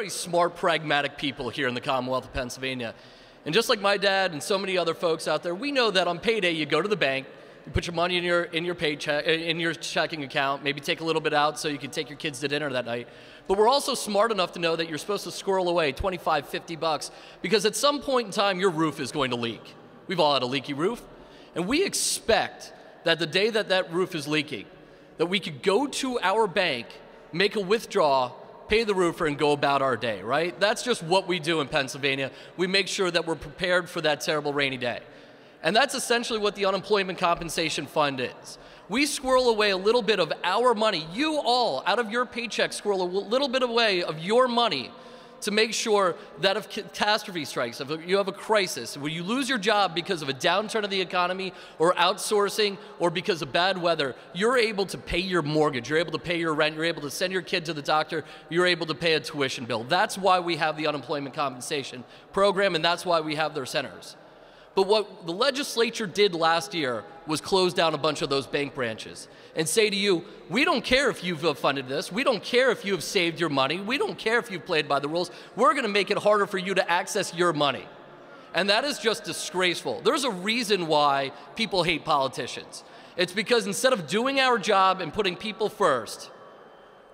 very smart, pragmatic people here in the Commonwealth of Pennsylvania. And just like my dad and so many other folks out there, we know that on payday you go to the bank, you put your money in your in your paycheck eh, in your checking account, maybe take a little bit out so you can take your kids to dinner that night. But we're also smart enough to know that you're supposed to squirrel away 25, 50 bucks because at some point in time your roof is going to leak. We've all had a leaky roof, and we expect that the day that that roof is leaking, that we could go to our bank, make a withdrawal pay the roofer, and go about our day, right? That's just what we do in Pennsylvania. We make sure that we're prepared for that terrible rainy day. And that's essentially what the Unemployment Compensation Fund is. We squirrel away a little bit of our money, you all, out of your paycheck, squirrel a little bit away of your money to make sure that if catastrophe strikes, if you have a crisis, when you lose your job because of a downturn of the economy or outsourcing or because of bad weather, you're able to pay your mortgage, you're able to pay your rent, you're able to send your kid to the doctor, you're able to pay a tuition bill. That's why we have the unemployment compensation program and that's why we have their centers. But what the legislature did last year was close down a bunch of those bank branches and say to you, we don't care if you've funded this, we don't care if you have saved your money, we don't care if you've played by the rules, we're going to make it harder for you to access your money. And that is just disgraceful. There's a reason why people hate politicians. It's because instead of doing our job and putting people first,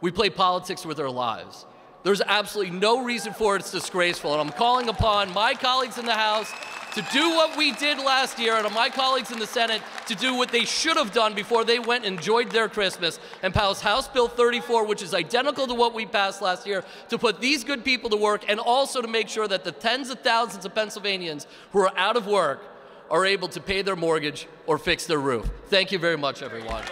we play politics with our lives. There's absolutely no reason for it. It's disgraceful. And I'm calling upon my colleagues in the House to do what we did last year and my colleagues in the Senate to do what they should have done before they went and enjoyed their Christmas and pass House Bill 34, which is identical to what we passed last year, to put these good people to work and also to make sure that the tens of thousands of Pennsylvanians who are out of work are able to pay their mortgage or fix their roof. Thank you very much, everyone.